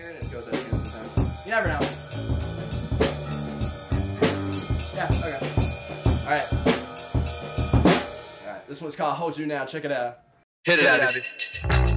here and it goes out here sometimes. You never know. Yeah, okay. Alright. Alright, this one's called Hold You Now. Check it out. Hit it, Abby.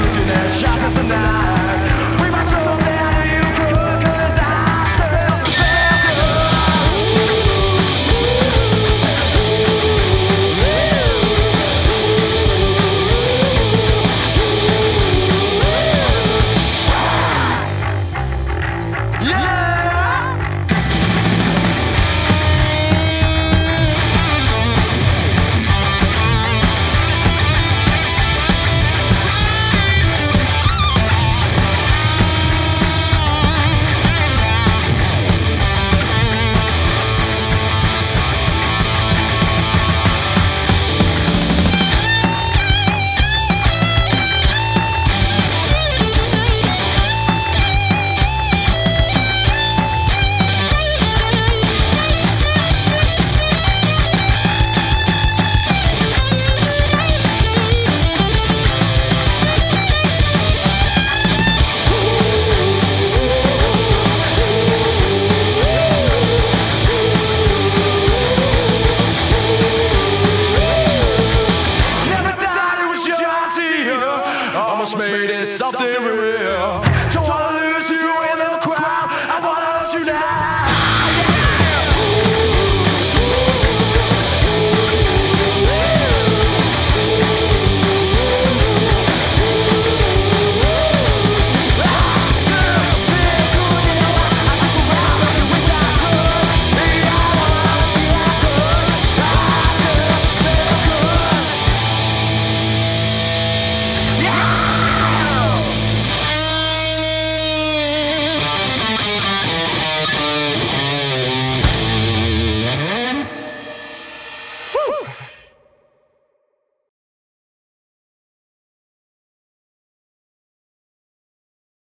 to their a knife.